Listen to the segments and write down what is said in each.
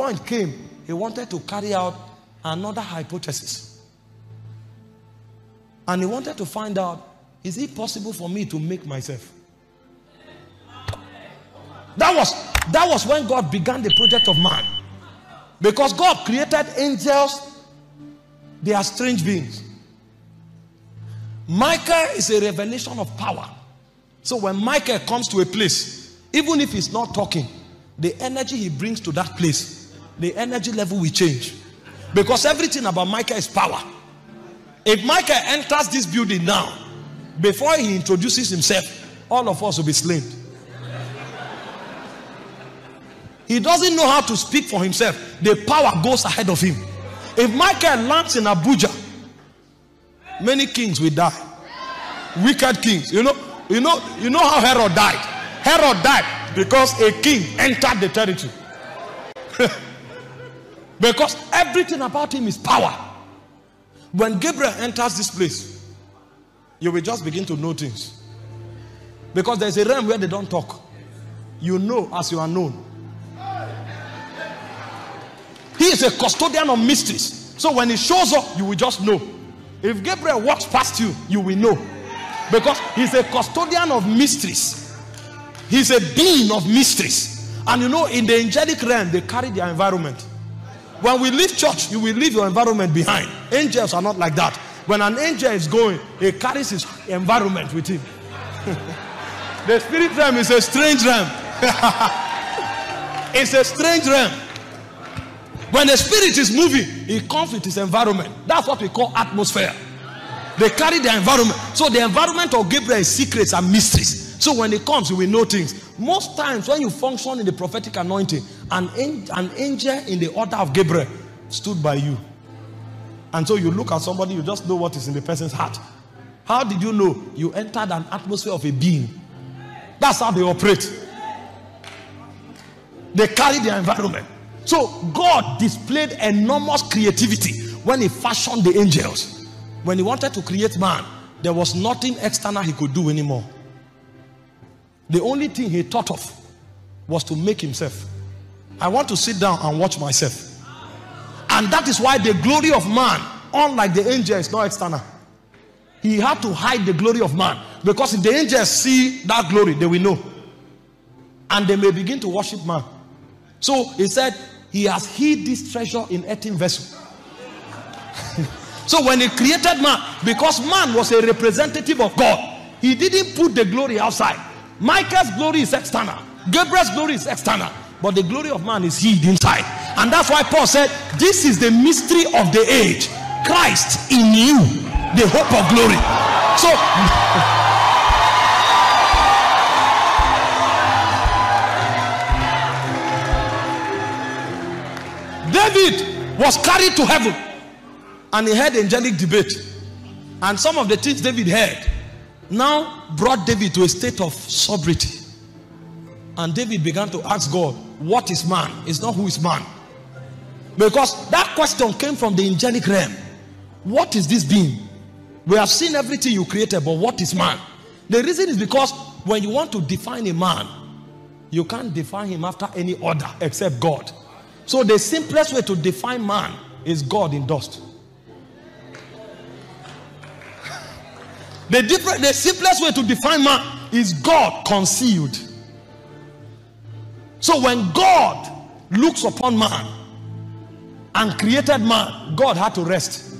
point came, he wanted to carry out another hypothesis. And he wanted to find out is it possible for me to make myself? That was, that was when God began the project of man. Because God created angels, they are strange beings. Michael is a revelation of power. So when Michael comes to a place, even if he's not talking, the energy he brings to that place, the energy level will change. Because everything about Michael is power. If Michael enters this building now, before he introduces himself, all of us will be slain. He doesn't know how to speak for himself. The power goes ahead of him. If Michael lands in Abuja, many kings will die. Wicked kings. You know, you know, you know how Herod died. Herod died because a king entered the territory. because everything about him is power. When Gabriel enters this place, you will just begin to know things. Because there's a realm where they don't talk. You know as you are known. He is a custodian of mysteries. So when he shows up, you will just know. If Gabriel walks past you, you will know. Because he's a custodian of mysteries. He's a being of mysteries. And you know, in the angelic realm, they carry their environment. When we leave church, you will leave your environment behind. Angels are not like that. When an angel is going, he carries his environment with him. the spirit realm is a strange realm. it's a strange realm. When the spirit is moving, he comes with his environment. That's what we call atmosphere. They carry the environment. So the environment of Gabriel is secrets and mysteries. So when he comes, you will know things. Most times, when you function in the prophetic anointing, an, an angel in the order of Gabriel stood by you. And so you look at somebody, you just know what is in the person's heart. How did you know? You entered an atmosphere of a being. That's how they operate. They carry their environment. So God displayed enormous creativity when he fashioned the angels. When he wanted to create man, there was nothing external he could do anymore. The only thing he thought of was to make himself. I want to sit down and watch myself. And that is why the glory of man, unlike the angel, is not external. He had to hide the glory of man. Because if the angels see that glory, they will know. And they may begin to worship man. So he said, He has hid this treasure in earthen vessel. so when he created man, because man was a representative of God, he didn't put the glory outside. Michael's glory is external, Gabriel's glory is external, but the glory of man is hid inside. And that's why Paul said, This is the mystery of the age. Christ in you, the hope of glory. So David was carried to heaven and he heard angelic debate. And some of the things David heard now brought David to a state of sobriety. And David began to ask God, What is man? It's not who is man. Because that question came from the angelic realm. What is this being? We have seen everything you created, but what is man? The reason is because when you want to define a man, you can't define him after any order except God. So the simplest way to define man is God in dust. The different, the simplest way to define man is God concealed. So when God looks upon man and created man, God had to rest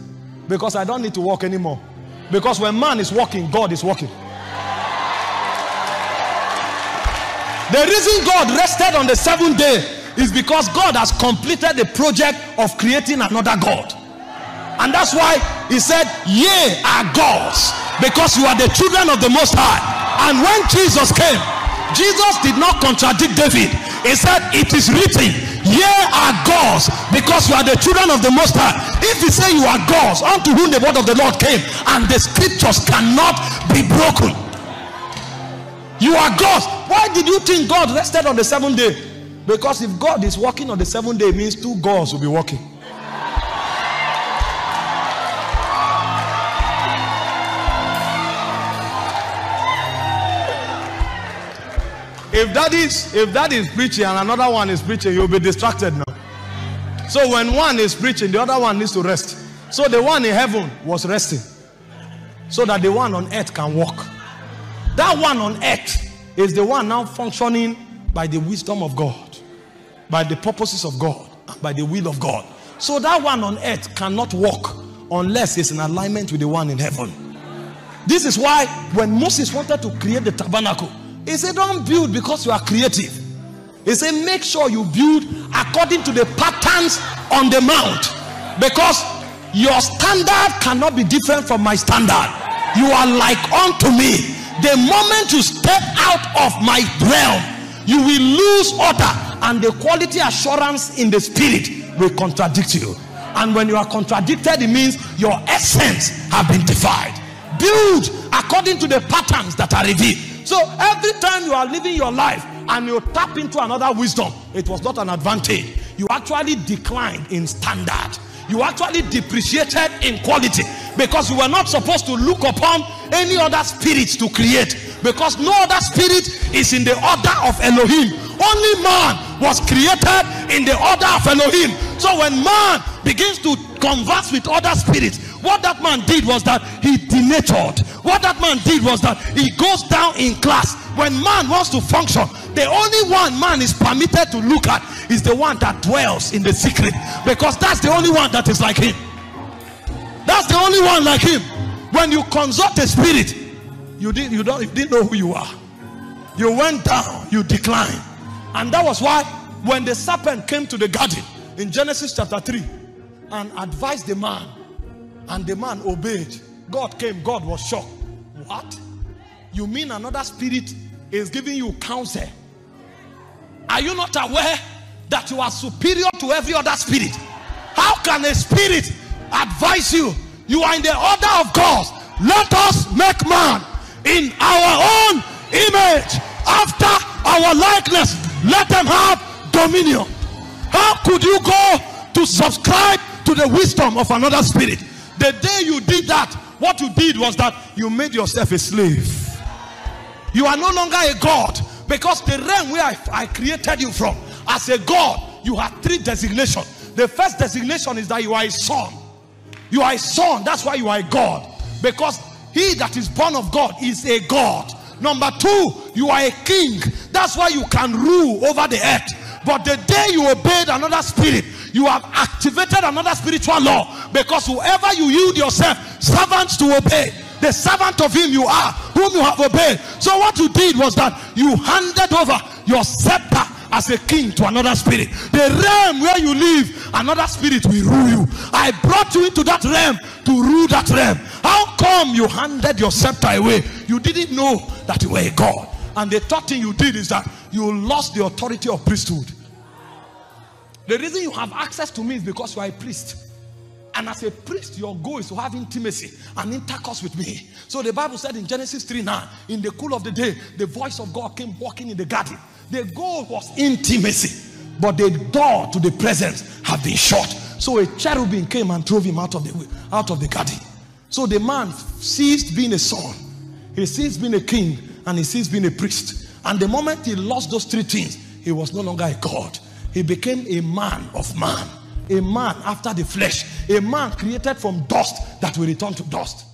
because I don't need to walk anymore. Because when man is walking, God is walking. The reason God rested on the seventh day is because God has completed the project of creating another God. And that's why he said, Ye are gods, because you are the children of the Most High. And when Jesus came, Jesus did not contradict David. He said, It is written, Ye are gods, because you are the children of the Most High. If you say you are gods, unto whom the word of the Lord came, and the scriptures cannot be broken. You are gods. Why did you think God rested on the seventh day? Because if God is working on the seventh day, means two gods will be working. If that is if that is preaching and another one is preaching, you'll be distracted now. So when one is preaching, the other one needs to rest. So the one in heaven was resting. So that the one on earth can walk. That one on earth is the one now functioning by the wisdom of God, by the purposes of God, by the will of God. So that one on earth cannot walk unless it's in alignment with the one in heaven. This is why when Moses wanted to create the tabernacle, he said, Don't build because you are creative. He said, Make sure you build according to the patterns on the mount. Because your standard cannot be different from my standard. You are like unto me. The moment you step out of my realm, you will lose order, and the quality assurance in the spirit will contradict you. And when you are contradicted, it means your essence have been defied. Build according to the patterns that are revealed. So every time you are living your life and you tap into another wisdom, it was not an advantage. You actually declined in standard. You actually depreciated in quality because you were not supposed to look upon any other spirits to create because no other spirit is in the order of Elohim. Only man was created in the order of Elohim. So when man begins to converse with other spirits, what that man did was that he denatured. What that man did was that he goes down in class. When man wants to function, the only one man is permitted to look at is the one that dwells in the secret because that's the only one that is like him. That's the only one like him. When you consult a spirit, you didn't you don't you didn't know who you are. You went down, you declined. And that was why when the serpent came to the garden in Genesis chapter 3 and advised the man, and the man obeyed, God came, God was shocked. What? You mean another spirit is giving you counsel? Are you not aware that you are superior to every other spirit? How can a spirit advise you? You are in the order of God. Let us make man in our own image, after our likeness. Let them have dominion. How could you go to subscribe to the wisdom of another spirit? The day you did that, what you did was that you made yourself a slave. You are no longer a God because the realm where I, I created you from, as a God, you have three designations. The first designation is that you are a son. You are a son, that's why you are a God. Because he that is born of God is a God. Number two, you are a king. That's why you can rule over the earth. But the day you obeyed another spirit, you have activated another spiritual law. Because whoever you yield yourself servants to obey. The servant of him you are whom you have obeyed. So what you did was that you handed over your scepter as a king to another spirit. The realm where you live another spirit will rule you. I brought you into that realm to rule that realm. How come you handed your scepter away? You didn't know that you were a god and the third thing you did is that you lost the authority of priesthood the reason you have access to me is because you are a priest. And as a priest, your goal is to have intimacy and intercourse with me. So the Bible said in Genesis 3 9, in the cool of the day, the voice of God came walking in the garden. The goal was intimacy, but the door to the presence had been shut. So a cherubim came and drove him out of the out of the garden. So the man ceased being a son, he ceased being a king, and he ceased being a priest. And the moment he lost those three things, he was no longer a God. He became a man of man, a man after the flesh, a man created from dust that will return to dust.